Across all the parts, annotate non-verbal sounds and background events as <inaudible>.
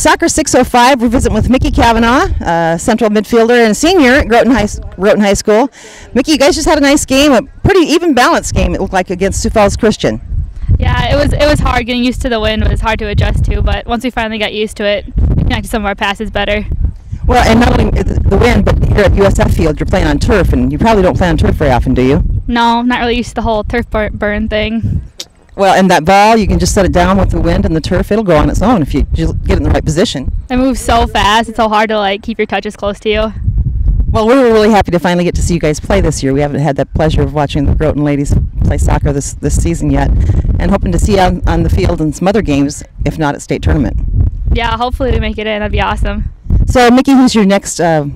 Soccer 605, we're visiting with Mikki Kavanaugh, uh, central midfielder and senior at Groton High, Groton High School. Mikki, you guys just had a nice game, a pretty even balanced game, it looked like, against Sioux Falls Christian. Yeah, it was it was hard getting used to the wind. It was hard to adjust to, but once we finally got used to it, we connected some of our passes better. Well, and not only the the wind, but here at USF Field, you're playing on turf, and you probably don't play on turf very often, do you? No, not really used to the whole turf burn thing. Well, and that ball, you can just set it down with the wind and the turf. It'll go on its own if you just get it in the right position. It moves so fast. It's so hard to like keep your touches close to you. Well, we were really happy to finally get to see you guys play this year. We haven't had that pleasure of watching the Groton ladies play soccer this, this season yet, and hoping to see you on, on the field in some other games, if not at state tournament. Yeah, hopefully we make it in. That'd be awesome. So, Mikki, who's your next uh,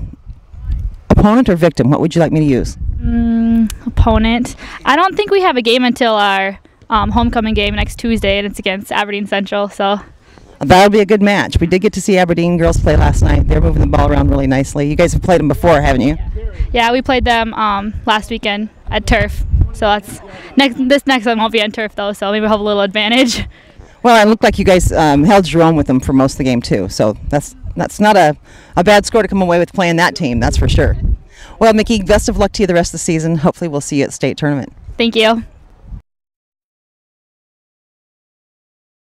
opponent or victim? What would you like me to use? Mm, opponent. I don't think we have a game until our um, homecoming game next Tuesday, and it's against Aberdeen Central. So That'll be a good match. We did get to see Aberdeen girls play last night. They're moving the ball around really nicely. You guys have played them before, haven't you? yeah, we played them um, last weekend at turf. So that's next. This next one won't be on turf though, so maybe we'll have a little advantage. <laughs> Well, it looked like you guys um, held your own with them for most of the game too. So that's that's not a, a bad score to come away with playing that team. That's for sure. Well, Mikki, best of luck to you the rest of the season. Hopefully, we'll see you at state tournament. Thank you.